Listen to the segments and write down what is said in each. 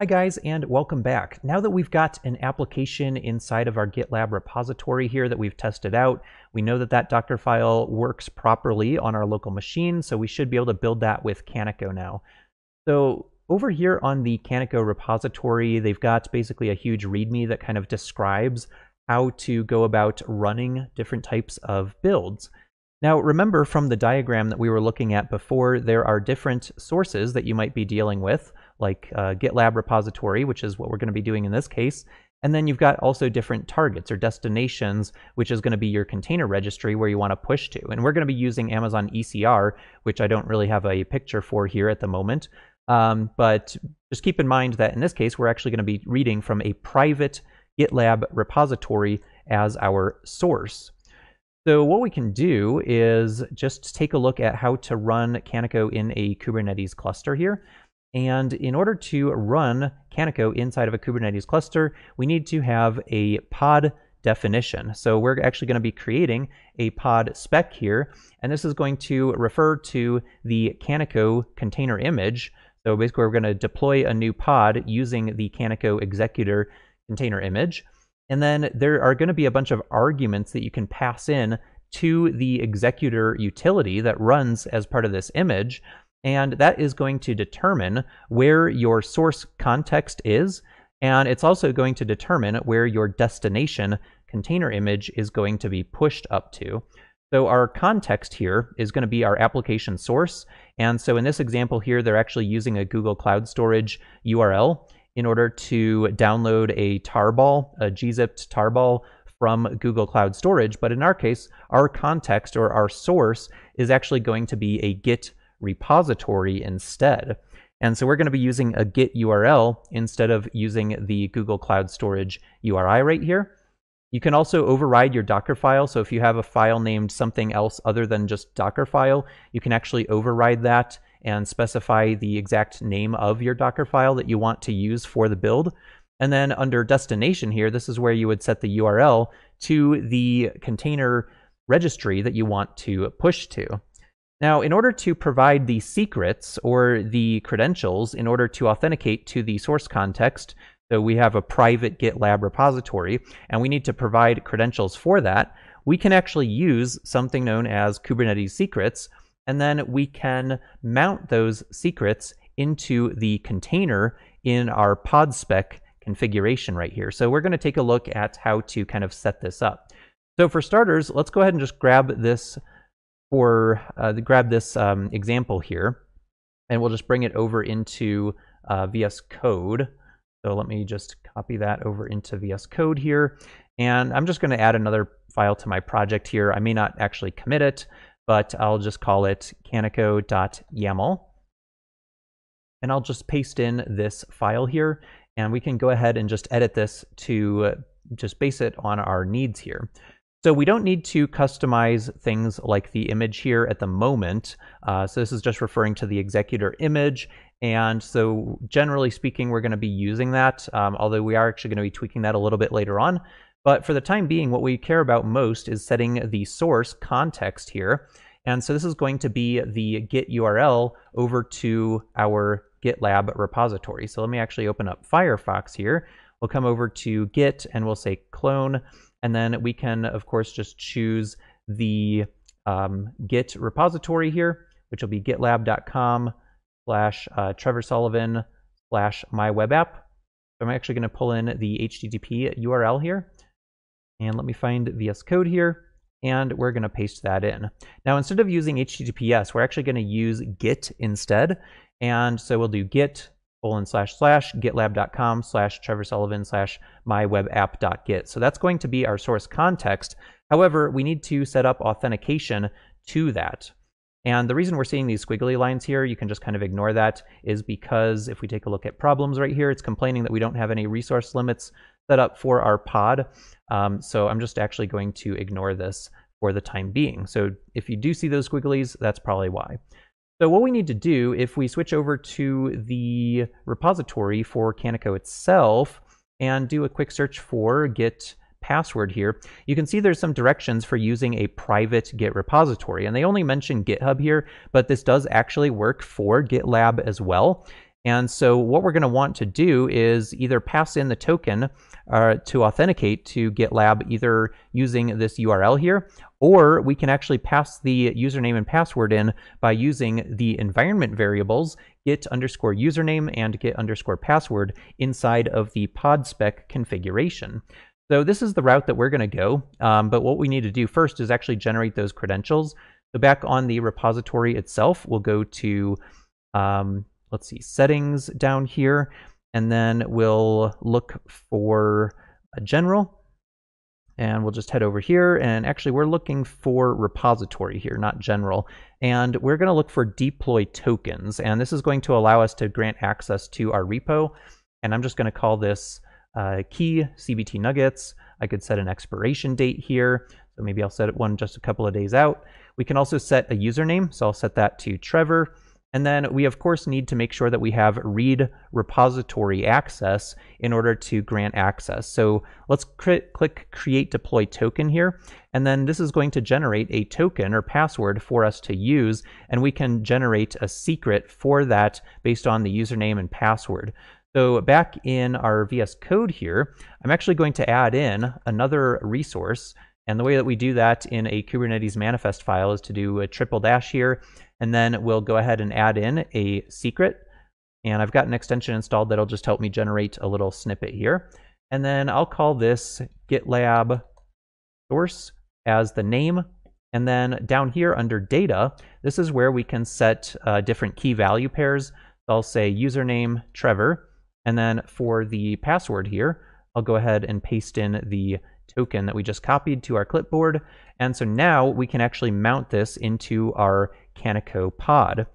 Hi guys and welcome back. Now that we've got an application inside of our GitLab repository here that we've tested out, we know that that Docker file works properly on our local machine, so we should be able to build that with Kaniko now. So over here on the Kaniko repository, they've got basically a huge README that kind of describes how to go about running different types of builds. Now remember from the diagram that we were looking at before, there are different sources that you might be dealing with like uh, GitLab repository, which is what we're going to be doing in this case. And then you've got also different targets or destinations, which is going to be your container registry where you want to push to. And we're going to be using Amazon ECR, which I don't really have a picture for here at the moment. Um, but just keep in mind that in this case, we're actually going to be reading from a private GitLab repository as our source. So what we can do is just take a look at how to run Kaniko in a Kubernetes cluster here. And in order to run Kaniko inside of a Kubernetes cluster, we need to have a pod definition. So we're actually going to be creating a pod spec here, and this is going to refer to the Kaniko container image. So basically we're going to deploy a new pod using the Kaniko executor container image. And then there are going to be a bunch of arguments that you can pass in to the executor utility that runs as part of this image and that is going to determine where your source context is, and it's also going to determine where your destination container image is going to be pushed up to. So our context here is going to be our application source, and so in this example here, they're actually using a Google Cloud Storage URL in order to download a tarball, a gzipped tarball from Google Cloud Storage. But in our case, our context or our source is actually going to be a Git repository instead. And so we're going to be using a Git URL instead of using the Google Cloud Storage URI right here. You can also override your Docker file. So if you have a file named something else other than just Docker file, you can actually override that and specify the exact name of your Docker file that you want to use for the build. And then under destination here, this is where you would set the URL to the container registry that you want to push to. Now, in order to provide the secrets or the credentials in order to authenticate to the source context, so we have a private GitLab repository, and we need to provide credentials for that, we can actually use something known as Kubernetes secrets, and then we can mount those secrets into the container in our pod spec configuration right here. So we're going to take a look at how to kind of set this up. So for starters, let's go ahead and just grab this for uh, grab this um, example here, and we'll just bring it over into uh, VS Code. So let me just copy that over into VS Code here. And I'm just going to add another file to my project here. I may not actually commit it, but I'll just call it kaniko.yaml. And I'll just paste in this file here, and we can go ahead and just edit this to just base it on our needs here. So we don't need to customize things like the image here at the moment. Uh, so this is just referring to the executor image. And so generally speaking, we're going to be using that, um, although we are actually going to be tweaking that a little bit later on. But for the time being, what we care about most is setting the source context here. And so this is going to be the Git URL over to our GitLab repository. So let me actually open up Firefox here. We'll come over to Git and we'll say clone and then we can, of course, just choose the um, Git repository here, which will be gitlab.com slash uh, Trevor Sullivan slash my web app. So I'm actually going to pull in the HTTP URL here. And let me find VS Code here. And we're going to paste that in. Now, instead of using HTTPS, we're actually going to use Git instead. And so we'll do Git colon slash slash gitlab.com slash Trevor Sullivan slash mywebapp.git. So that's going to be our source context. However, we need to set up authentication to that. And the reason we're seeing these squiggly lines here, you can just kind of ignore that, is because if we take a look at problems right here, it's complaining that we don't have any resource limits set up for our pod. Um, so I'm just actually going to ignore this for the time being. So if you do see those squigglies, that's probably why. So what we need to do, if we switch over to the repository for Kaniko itself and do a quick search for git password here, you can see there's some directions for using a private Git repository. And they only mention GitHub here, but this does actually work for GitLab as well. And so what we're going to want to do is either pass in the token uh, to authenticate to GitLab either using this URL here, or we can actually pass the username and password in by using the environment variables git underscore username and git underscore password inside of the podspec configuration. So this is the route that we're going to go, um, but what we need to do first is actually generate those credentials. So back on the repository itself, we'll go to, um, let's see, settings down here, and then we'll look for a general, and we'll just head over here. And actually, we're looking for repository here, not general. And we're going to look for deploy tokens. And this is going to allow us to grant access to our repo. And I'm just going to call this uh, key CBT nuggets. I could set an expiration date here. So maybe I'll set it one just a couple of days out. We can also set a username. So I'll set that to Trevor. And then we of course need to make sure that we have read repository access in order to grant access. So let's click create deploy token here. And then this is going to generate a token or password for us to use. And we can generate a secret for that based on the username and password. So back in our VS Code here, I'm actually going to add in another resource. And the way that we do that in a Kubernetes manifest file is to do a triple dash here and then we'll go ahead and add in a secret. And I've got an extension installed that'll just help me generate a little snippet here. And then I'll call this GitLab source as the name. And then down here under data, this is where we can set uh, different key value pairs. I'll say username Trevor. And then for the password here, I'll go ahead and paste in the token that we just copied to our clipboard. And so now we can actually mount this into our Kaniko pod.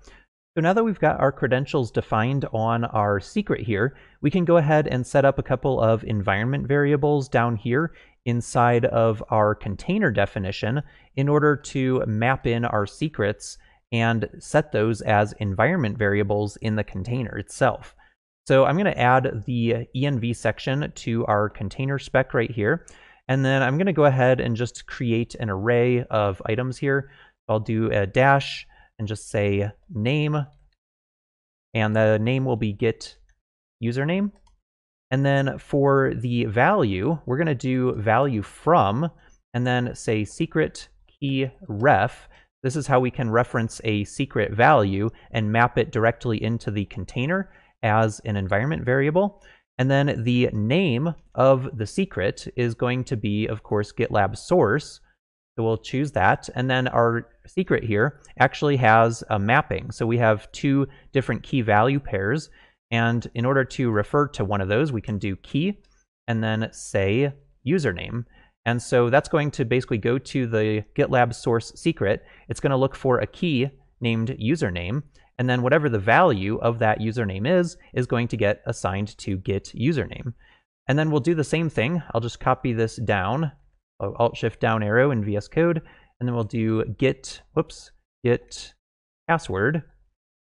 So now that we've got our credentials defined on our secret here, we can go ahead and set up a couple of environment variables down here inside of our container definition in order to map in our secrets and set those as environment variables in the container itself. So I'm going to add the env section to our container spec right here. And then I'm going to go ahead and just create an array of items here. I'll do a dash and just say name, and the name will be git username. And then for the value, we're going to do value from, and then say secret key ref. This is how we can reference a secret value and map it directly into the container as an environment variable. And then the name of the secret is going to be, of course, GitLab source. So we'll choose that. And then our secret here actually has a mapping. So we have two different key value pairs. And in order to refer to one of those, we can do key and then say username. And so that's going to basically go to the GitLab source secret. It's going to look for a key named username. And then whatever the value of that username is, is going to get assigned to git username. And then we'll do the same thing. I'll just copy this down Alt Shift down arrow in VS Code, and then we'll do git, whoops, git password,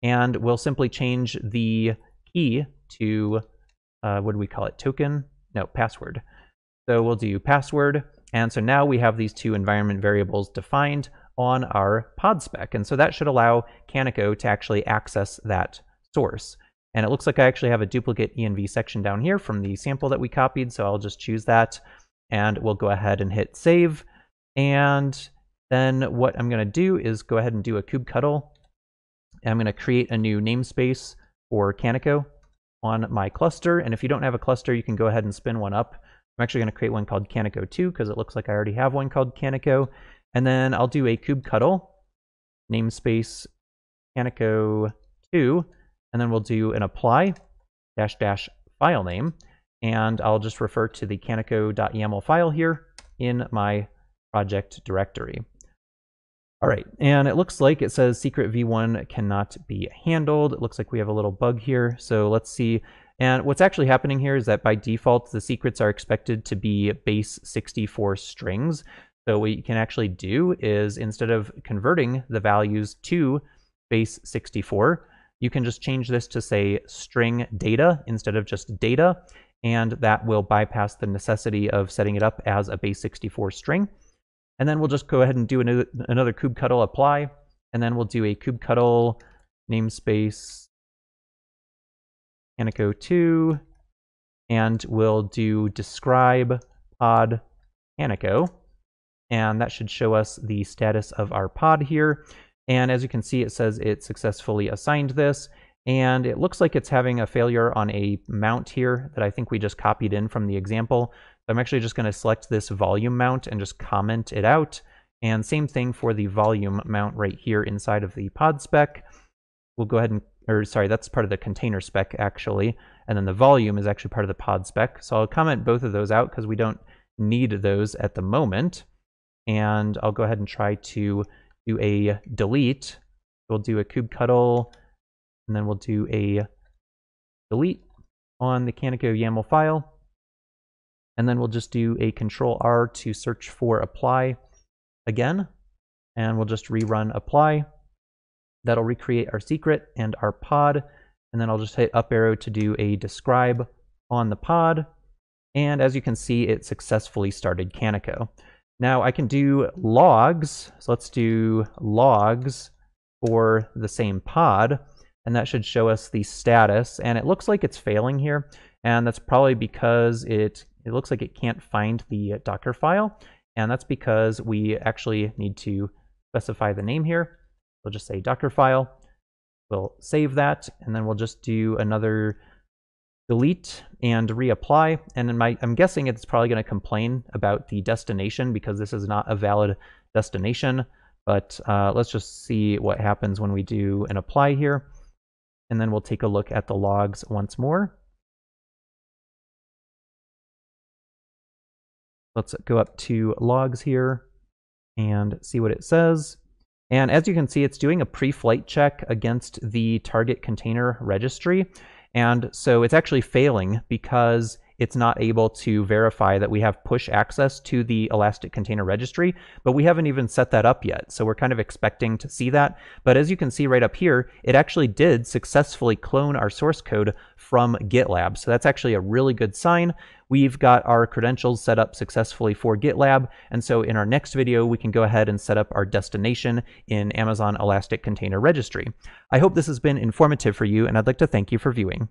and we'll simply change the key to, uh, what do we call it, token? No, password. So we'll do password, and so now we have these two environment variables defined on our pod spec, and so that should allow Kaniko to actually access that source. And it looks like I actually have a duplicate env section down here from the sample that we copied, so I'll just choose that and we'll go ahead and hit save. And then what I'm going to do is go ahead and do a kubectl. I'm going to create a new namespace for Kaniko on my cluster. And if you don't have a cluster, you can go ahead and spin one up. I'm actually going to create one called Kaniko 2 because it looks like I already have one called Kaniko. And then I'll do a kubectl namespace Kaniko 2, and then we'll do an apply dash dash file name and I'll just refer to the kaniko.yaml file here in my project directory. All right, and it looks like it says secret v1 cannot be handled. It looks like we have a little bug here, so let's see. And what's actually happening here is that by default, the secrets are expected to be base 64 strings. So what you can actually do is instead of converting the values to base 64, you can just change this to say string data instead of just data and that will bypass the necessity of setting it up as a base 64 string. And then we'll just go ahead and do another, another kubectl apply, and then we'll do a kubectl namespace Kaniko 2, and we'll do describe pod Kaniko. And that should show us the status of our pod here. And as you can see, it says it successfully assigned this. And it looks like it's having a failure on a mount here that I think we just copied in from the example. I'm actually just going to select this volume mount and just comment it out. And same thing for the volume mount right here inside of the pod spec. We'll go ahead and, or sorry, that's part of the container spec actually. And then the volume is actually part of the pod spec. So I'll comment both of those out because we don't need those at the moment. And I'll go ahead and try to do a delete. We'll do a kubectl and then we'll do a delete on the Kaniko YAML file. And then we'll just do a control R to search for apply again. And we'll just rerun apply. That'll recreate our secret and our pod. And then I'll just hit up arrow to do a describe on the pod. And as you can see, it successfully started Kaniko. Now I can do logs. So let's do logs for the same pod and that should show us the status. And it looks like it's failing here, and that's probably because it, it looks like it can't find the uh, Docker file, and that's because we actually need to specify the name here. We'll just say Docker file. We'll save that, and then we'll just do another delete and reapply. And my, I'm guessing it's probably going to complain about the destination because this is not a valid destination. But uh, let's just see what happens when we do an apply here and then we'll take a look at the logs once more. Let's go up to logs here and see what it says. And as you can see, it's doing a pre-flight check against the target container registry. And so it's actually failing because it's not able to verify that we have push access to the Elastic Container Registry, but we haven't even set that up yet. So we're kind of expecting to see that. But as you can see right up here, it actually did successfully clone our source code from GitLab. So that's actually a really good sign. We've got our credentials set up successfully for GitLab. And so in our next video, we can go ahead and set up our destination in Amazon Elastic Container Registry. I hope this has been informative for you, and I'd like to thank you for viewing.